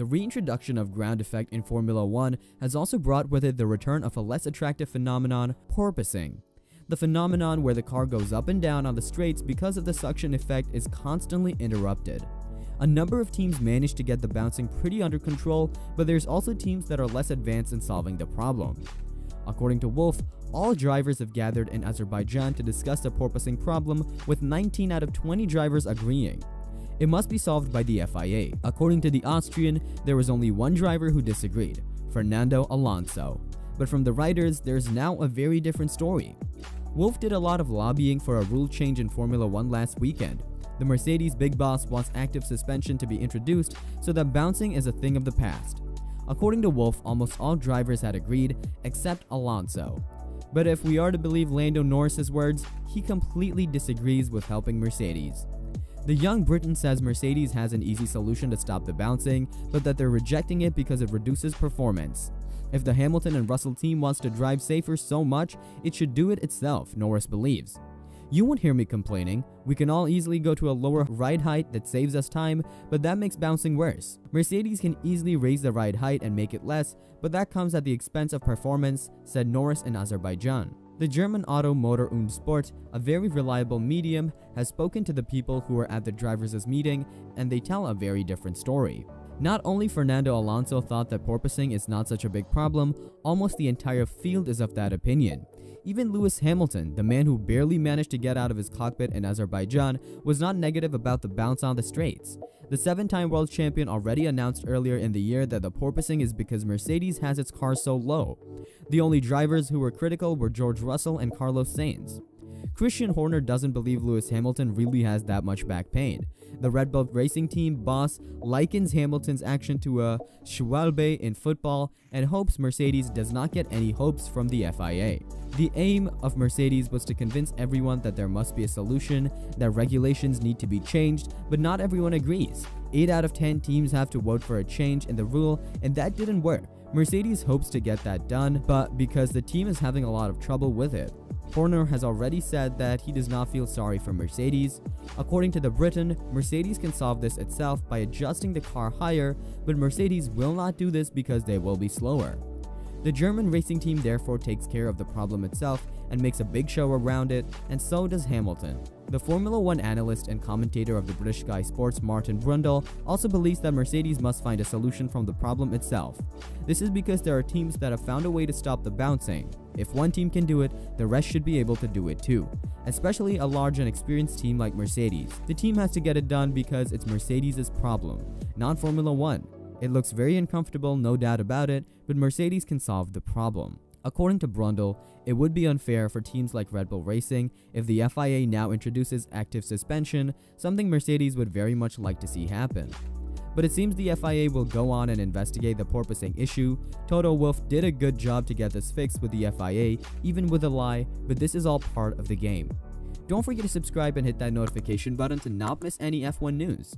The reintroduction of ground effect in Formula 1 has also brought with it the return of a less attractive phenomenon, porpoising. The phenomenon where the car goes up and down on the straights because of the suction effect is constantly interrupted. A number of teams manage to get the bouncing pretty under control, but there's also teams that are less advanced in solving the problem. According to Wolff, all drivers have gathered in Azerbaijan to discuss the porpoising problem, with 19 out of 20 drivers agreeing. It must be solved by the FIA. According to the Austrian, there was only one driver who disagreed, Fernando Alonso. But from the writers, there's now a very different story. Wolff did a lot of lobbying for a rule change in Formula 1 last weekend. The Mercedes big boss wants active suspension to be introduced so that bouncing is a thing of the past. According to Wolff, almost all drivers had agreed, except Alonso. But if we are to believe Lando Norris's words, he completely disagrees with helping Mercedes. The young Briton says Mercedes has an easy solution to stop the bouncing, but that they're rejecting it because it reduces performance. If the Hamilton and Russell team wants to drive safer so much, it should do it itself, Norris believes. You won't hear me complaining. We can all easily go to a lower ride height that saves us time, but that makes bouncing worse. Mercedes can easily raise the ride height and make it less, but that comes at the expense of performance, said Norris in Azerbaijan. The German Auto Motor und Sport, a very reliable medium, has spoken to the people who were at the drivers' meeting, and they tell a very different story. Not only Fernando Alonso thought that porpoising is not such a big problem, almost the entire field is of that opinion. Even Lewis Hamilton, the man who barely managed to get out of his cockpit in Azerbaijan, was not negative about the bounce on the straights. The seven-time world champion already announced earlier in the year that the porpoising is because Mercedes has its car so low. The only drivers who were critical were George Russell and Carlos Sainz. Christian Horner doesn't believe Lewis Hamilton really has that much back pain. The Red Bull Racing Team boss likens Hamilton's action to a Schwalbe in football and hopes Mercedes does not get any hopes from the FIA. The aim of Mercedes was to convince everyone that there must be a solution, that regulations need to be changed, but not everyone agrees. 8 out of 10 teams have to vote for a change in the rule, and that didn't work. Mercedes hopes to get that done, but because the team is having a lot of trouble with it. Horner has already said that he does not feel sorry for Mercedes. According to the Briton, Mercedes can solve this itself by adjusting the car higher, but Mercedes will not do this because they will be slower. The German racing team therefore takes care of the problem itself and makes a big show around it, and so does Hamilton. The Formula 1 analyst and commentator of the British Sky Sports Martin Brundle also believes that Mercedes must find a solution from the problem itself. This is because there are teams that have found a way to stop the bouncing. If one team can do it, the rest should be able to do it too. Especially a large and experienced team like Mercedes. The team has to get it done because it's Mercedes' problem, not Formula 1. It looks very uncomfortable, no doubt about it, but Mercedes can solve the problem. According to Brundle, it would be unfair for teams like Red Bull Racing if the FIA now introduces active suspension, something Mercedes would very much like to see happen. But it seems the FIA will go on and investigate the porpoising issue. Toto Wolff did a good job to get this fixed with the FIA, even with a lie, but this is all part of the game. Don't forget to subscribe and hit that notification button to not miss any F1 news.